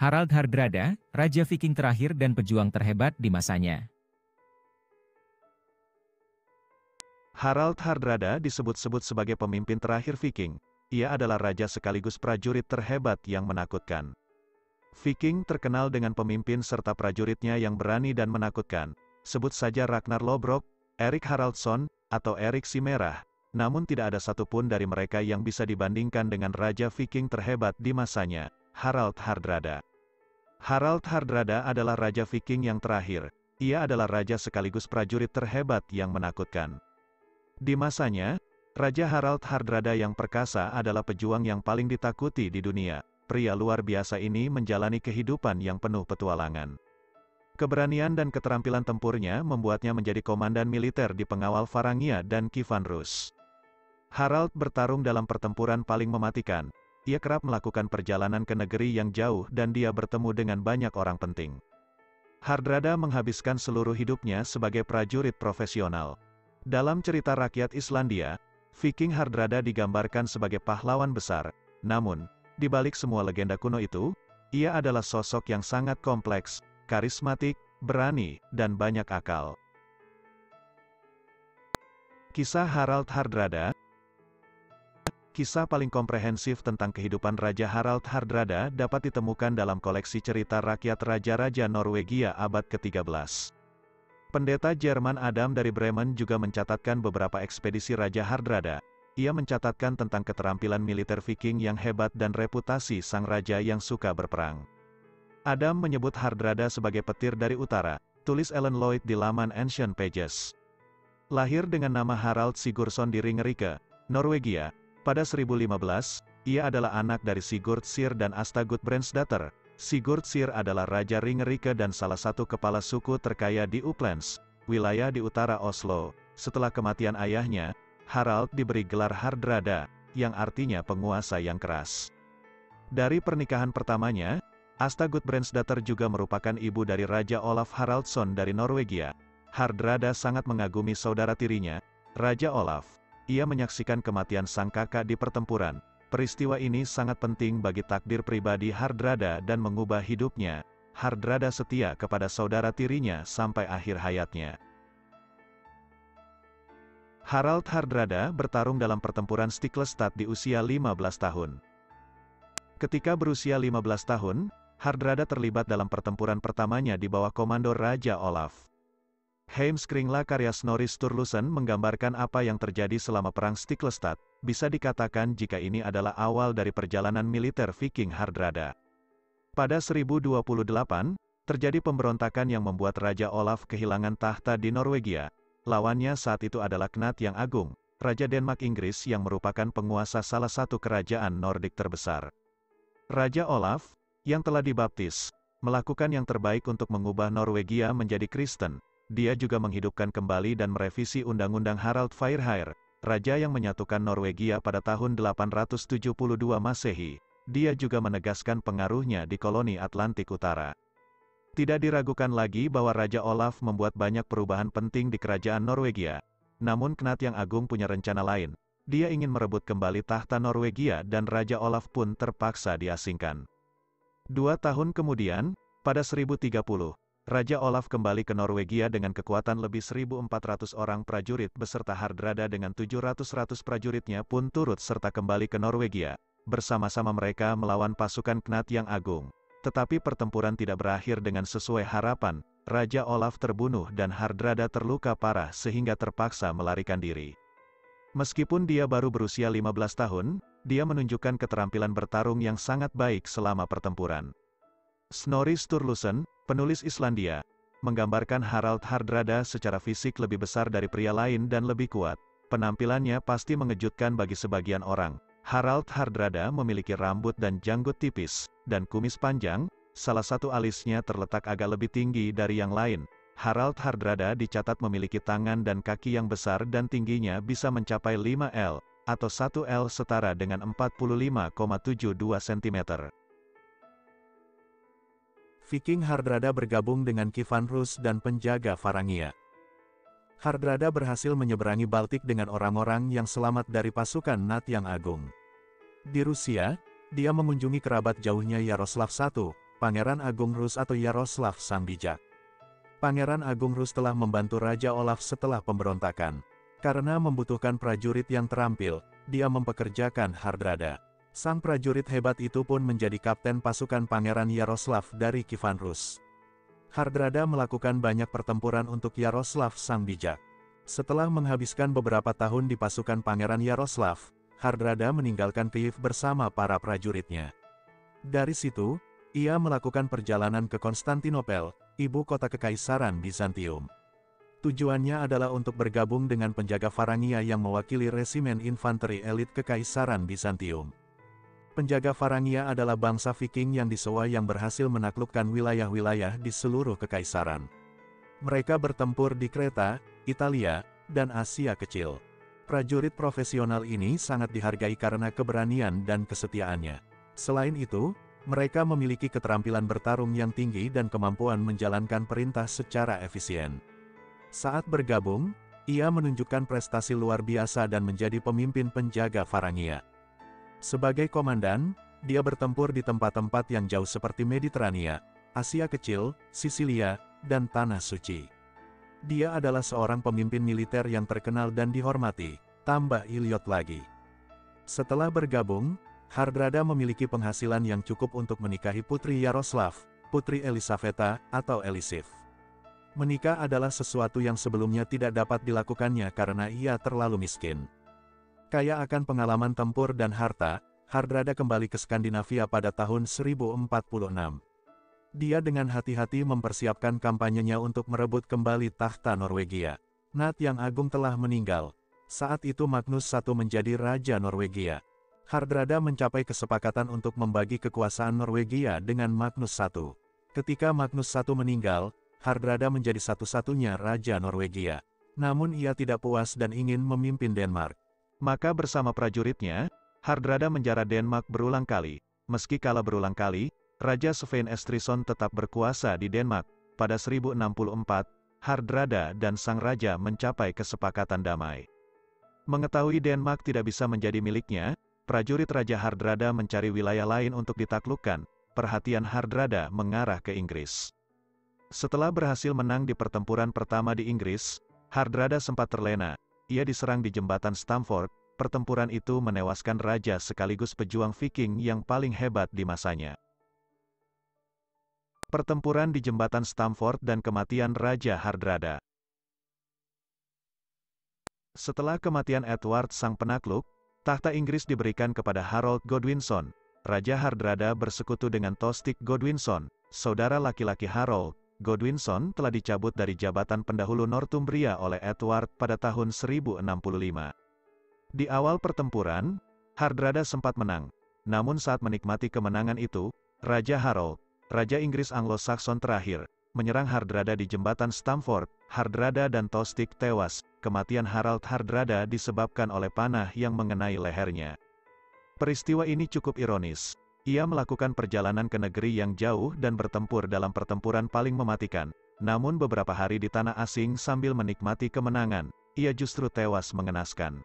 Harald Hardrada, Raja Viking terakhir dan pejuang terhebat di masanya. Harald Hardrada disebut-sebut sebagai pemimpin terakhir Viking. Ia adalah raja sekaligus prajurit terhebat yang menakutkan. Viking terkenal dengan pemimpin serta prajuritnya yang berani dan menakutkan. Sebut saja Ragnar Lobrok, Erik Haraldsson, atau Erik si Merah. Namun tidak ada satupun dari mereka yang bisa dibandingkan dengan Raja Viking terhebat di masanya, Harald Hardrada. Harald Hardrada adalah Raja Viking yang terakhir. Ia adalah raja sekaligus prajurit terhebat yang menakutkan. Di masanya, Raja Harald Hardrada yang perkasa adalah pejuang yang paling ditakuti di dunia. Pria luar biasa ini menjalani kehidupan yang penuh petualangan. Keberanian dan keterampilan tempurnya membuatnya menjadi komandan militer di pengawal Farangia dan Kievan Rus. Harald bertarung dalam pertempuran paling mematikan, ia kerap melakukan perjalanan ke negeri yang jauh dan dia bertemu dengan banyak orang penting. Hardrada menghabiskan seluruh hidupnya sebagai prajurit profesional. Dalam cerita rakyat Islandia, Viking Hardrada digambarkan sebagai pahlawan besar, namun, di balik semua legenda kuno itu, ia adalah sosok yang sangat kompleks, karismatik, berani, dan banyak akal. Kisah Harald Hardrada, Kisah paling komprehensif tentang kehidupan Raja Harald Hardrada dapat ditemukan dalam koleksi cerita rakyat Raja-Raja Norwegia abad ke-13. Pendeta Jerman Adam dari Bremen juga mencatatkan beberapa ekspedisi Raja Hardrada. Ia mencatatkan tentang keterampilan militer Viking yang hebat dan reputasi sang raja yang suka berperang. Adam menyebut Hardrada sebagai petir dari utara, tulis Ellen Lloyd di laman Ancient Pages. Lahir dengan nama Harald Sigurdsson di Ringerike, Norwegia, pada 1015, ia adalah anak dari Sigurd Sir dan Asta Gudbrandsdatter. Sigurd Sir adalah Raja Ringerike dan salah satu kepala suku terkaya di Uplands, wilayah di utara Oslo. Setelah kematian ayahnya, Harald diberi gelar Hardrada, yang artinya penguasa yang keras. Dari pernikahan pertamanya, Asta Gudbrandsdatter juga merupakan ibu dari Raja Olaf Haraldsson dari Norwegia. Hardrada sangat mengagumi saudara tirinya, Raja Olaf. Ia menyaksikan kematian sang kakak di pertempuran. Peristiwa ini sangat penting bagi takdir pribadi Hardrada dan mengubah hidupnya. Hardrada setia kepada saudara tirinya sampai akhir hayatnya. Harald Hardrada bertarung dalam pertempuran Stiklestad di usia 15 tahun. Ketika berusia 15 tahun, Hardrada terlibat dalam pertempuran pertamanya di bawah komando Raja Olaf. Heimskringla karya Snorri Sturluson menggambarkan apa yang terjadi selama Perang Stiklestad, bisa dikatakan jika ini adalah awal dari perjalanan militer Viking Hardrada. Pada 1028, terjadi pemberontakan yang membuat Raja Olaf kehilangan tahta di Norwegia. Lawannya saat itu adalah Knut yang Agung, Raja Denmark Inggris yang merupakan penguasa salah satu kerajaan Nordik terbesar. Raja Olaf, yang telah dibaptis, melakukan yang terbaik untuk mengubah Norwegia menjadi Kristen, dia juga menghidupkan kembali dan merevisi Undang-Undang Harald Fairhair, raja yang menyatukan Norwegia pada tahun 872 Masehi. Dia juga menegaskan pengaruhnya di koloni Atlantik Utara. Tidak diragukan lagi bahwa Raja Olaf membuat banyak perubahan penting di kerajaan Norwegia. Namun Knut yang Agung punya rencana lain. Dia ingin merebut kembali tahta Norwegia dan Raja Olaf pun terpaksa diasingkan. Dua tahun kemudian, pada 1030, Raja Olaf kembali ke Norwegia dengan kekuatan lebih 1.400 orang prajurit beserta Hardrada dengan 700-100 prajuritnya pun turut serta kembali ke Norwegia. Bersama-sama mereka melawan pasukan Knut yang agung. Tetapi pertempuran tidak berakhir dengan sesuai harapan, Raja Olaf terbunuh dan Hardrada terluka parah sehingga terpaksa melarikan diri. Meskipun dia baru berusia 15 tahun, dia menunjukkan keterampilan bertarung yang sangat baik selama pertempuran. Snorri Sturluson, penulis Islandia, menggambarkan Harald Hardrada secara fisik lebih besar dari pria lain dan lebih kuat. Penampilannya pasti mengejutkan bagi sebagian orang. Harald Hardrada memiliki rambut dan janggut tipis, dan kumis panjang, salah satu alisnya terletak agak lebih tinggi dari yang lain. Harald Hardrada dicatat memiliki tangan dan kaki yang besar dan tingginya bisa mencapai 5 L, atau 1 L setara dengan 45,72 cm. Viking Hardrada bergabung dengan Kievan Rus dan penjaga Farangia. Hardrada berhasil menyeberangi Baltik dengan orang-orang yang selamat dari pasukan Nat yang agung. Di Rusia, dia mengunjungi kerabat jauhnya Yaroslav I, Pangeran Agung Rus atau Yaroslav Sang Bijak. Pangeran Agung Rus telah membantu Raja Olaf setelah pemberontakan. Karena membutuhkan prajurit yang terampil, dia mempekerjakan Hardrada. Sang prajurit hebat itu pun menjadi kapten pasukan Pangeran Yaroslav dari Kivan Rus. Hardrada melakukan banyak pertempuran untuk Yaroslav Sang Bijak. Setelah menghabiskan beberapa tahun di pasukan Pangeran Yaroslav, Hardrada meninggalkan Kiev bersama para prajuritnya. Dari situ, ia melakukan perjalanan ke Konstantinopel, ibu kota Kekaisaran Bizantium. Tujuannya adalah untuk bergabung dengan penjaga Varangia yang mewakili resimen infanteri elit Kekaisaran Bizantium. Penjaga Varangia adalah bangsa Viking yang disewa yang berhasil menaklukkan wilayah-wilayah di seluruh kekaisaran. Mereka bertempur di Kreta, Italia, dan Asia Kecil. Prajurit profesional ini sangat dihargai karena keberanian dan kesetiaannya. Selain itu, mereka memiliki keterampilan bertarung yang tinggi dan kemampuan menjalankan perintah secara efisien. Saat bergabung, ia menunjukkan prestasi luar biasa dan menjadi pemimpin penjaga Varangia. Sebagai komandan, dia bertempur di tempat-tempat yang jauh seperti Mediterania, Asia Kecil, Sisilia, dan Tanah Suci. Dia adalah seorang pemimpin militer yang terkenal dan dihormati, tambah Iliot lagi. Setelah bergabung, Hardrada memiliki penghasilan yang cukup untuk menikahi Putri Yaroslav, Putri Elisaveta, atau Elisif. Menikah adalah sesuatu yang sebelumnya tidak dapat dilakukannya karena ia terlalu miskin. Kaya akan pengalaman tempur dan harta, Hardrada kembali ke Skandinavia pada tahun 1046. Dia dengan hati-hati mempersiapkan kampanyenya untuk merebut kembali tahta Norwegia. Nat yang agung telah meninggal. Saat itu Magnus I menjadi Raja Norwegia. Hardrada mencapai kesepakatan untuk membagi kekuasaan Norwegia dengan Magnus I. Ketika Magnus I meninggal, Hardrada menjadi satu-satunya Raja Norwegia. Namun ia tidak puas dan ingin memimpin Denmark. Maka bersama prajuritnya, Hardrada menjara Denmark berulang kali. Meski kalah berulang kali, Raja Svein Estrison tetap berkuasa di Denmark. Pada 1064, Hardrada dan sang raja mencapai kesepakatan damai. Mengetahui Denmark tidak bisa menjadi miliknya, prajurit Raja Hardrada mencari wilayah lain untuk ditaklukkan, perhatian Hardrada mengarah ke Inggris. Setelah berhasil menang di pertempuran pertama di Inggris, Hardrada sempat terlena, ia diserang di jembatan Stamford, pertempuran itu menewaskan raja sekaligus pejuang viking yang paling hebat di masanya. Pertempuran di jembatan Stamford dan kematian Raja Hardrada Setelah kematian Edward sang penakluk, Tahta Inggris diberikan kepada Harold Godwinson. Raja Hardrada bersekutu dengan Tostig Godwinson, saudara laki-laki Harold. Godwinson telah dicabut dari jabatan pendahulu Northumbria oleh Edward pada tahun 1065. Di awal pertempuran, Hardrada sempat menang. Namun saat menikmati kemenangan itu, Raja Harold, Raja Inggris Anglo-Saxon terakhir, menyerang Hardrada di jembatan Stamford, Hardrada dan Tostig tewas, kematian Harald Hardrada disebabkan oleh panah yang mengenai lehernya. Peristiwa ini cukup ironis. Ia melakukan perjalanan ke negeri yang jauh dan bertempur dalam pertempuran paling mematikan. Namun beberapa hari di tanah asing sambil menikmati kemenangan, ia justru tewas mengenaskan.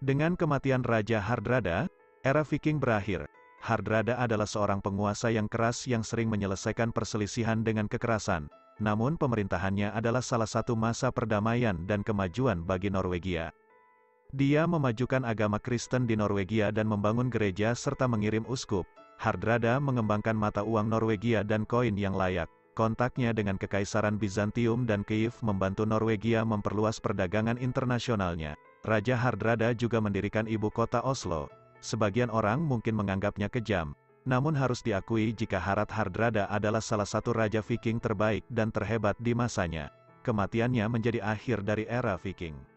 Dengan kematian Raja Hardrada, era Viking berakhir. Hardrada adalah seorang penguasa yang keras yang sering menyelesaikan perselisihan dengan kekerasan, namun pemerintahannya adalah salah satu masa perdamaian dan kemajuan bagi Norwegia. Dia memajukan agama Kristen di Norwegia dan membangun gereja serta mengirim uskup. Hardrada mengembangkan mata uang Norwegia dan koin yang layak. Kontaknya dengan Kekaisaran Bizantium dan Kiev membantu Norwegia memperluas perdagangan internasionalnya. Raja Hardrada juga mendirikan ibu kota Oslo. Sebagian orang mungkin menganggapnya kejam, namun harus diakui jika Harald Hardrada adalah salah satu raja Viking terbaik dan terhebat di masanya. Kematiannya menjadi akhir dari era Viking.